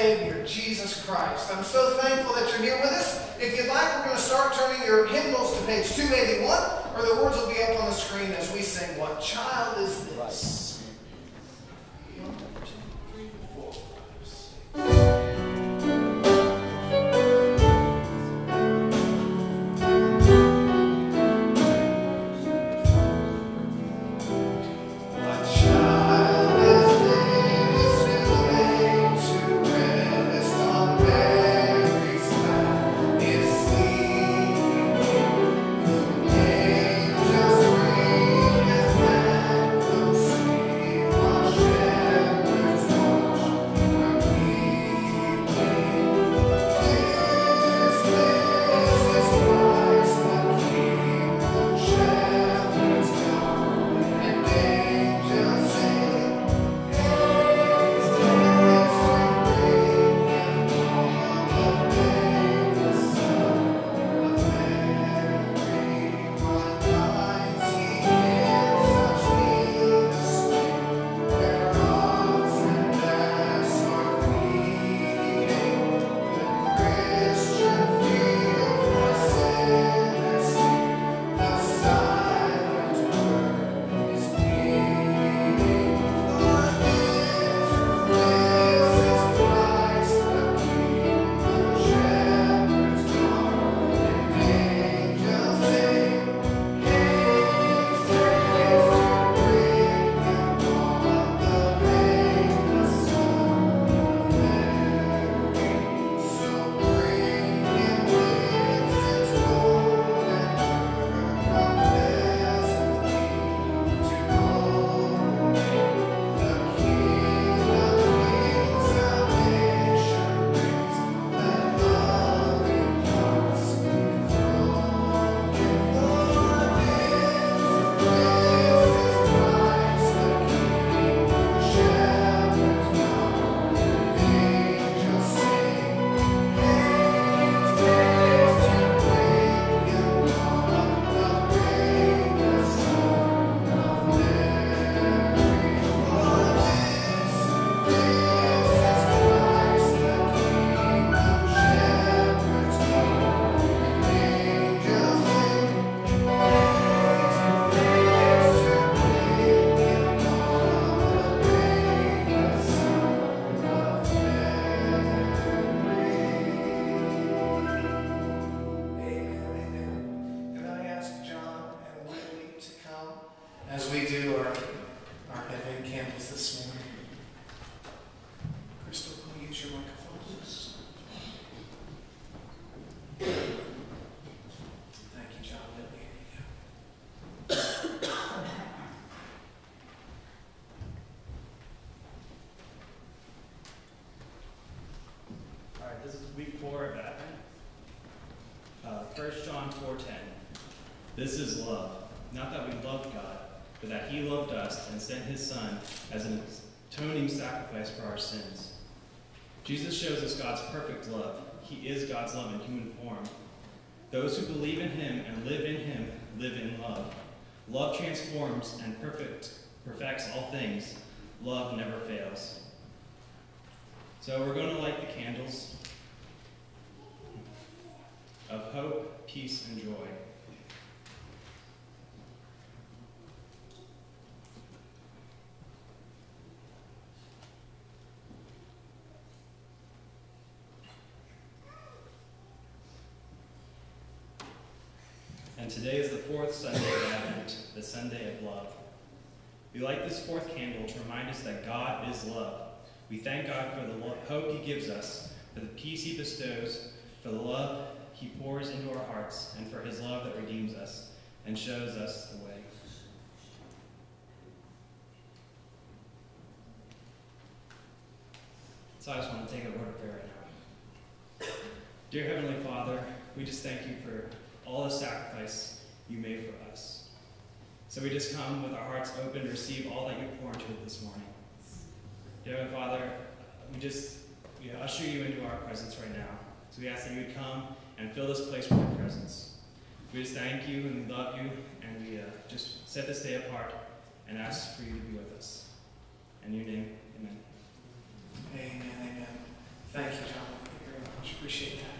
Savior, Jesus Christ. I'm so thankful that you're here with us. If you'd like, we're going to start turning your hymnals to page 281, or the words will be up on the screen as we sing, What Child Is This? This morning, Crystal, can you use your microphone? Please? Thank you, Jon. All right, this is love. Not that we loved God, but that he loved us and sent his Son as an atoning sacrifice for our sins. Jesus shows us God's perfect love. He is God's love in human form. Those who believe in him and live in him live in love. Love transforms and perfect, perfects all things. Love never fails. So we're going to light the candles of hope, peace, and joy. Today is the fourth Sunday of Advent, the Sunday of love. We light this fourth candle to remind us that God is love. We thank God for the hope he gives us, for the peace he bestows, for the love he pours into our hearts, and for his love that redeems us and shows us the way. So I just want to take a word of prayer now. Dear Heavenly Father, we just thank you for all the sacrifice you made for us. So we just come with our hearts open to receive all that you pour into it this morning. Dear Father, we just we usher you into our presence right now. So we ask that you would come and fill this place with your presence. We just thank you and we love you, and we uh, just set this day apart and ask for you to be with us. In your name, amen. Amen, amen. Thank you, Jon, Thank you very much. Appreciate that.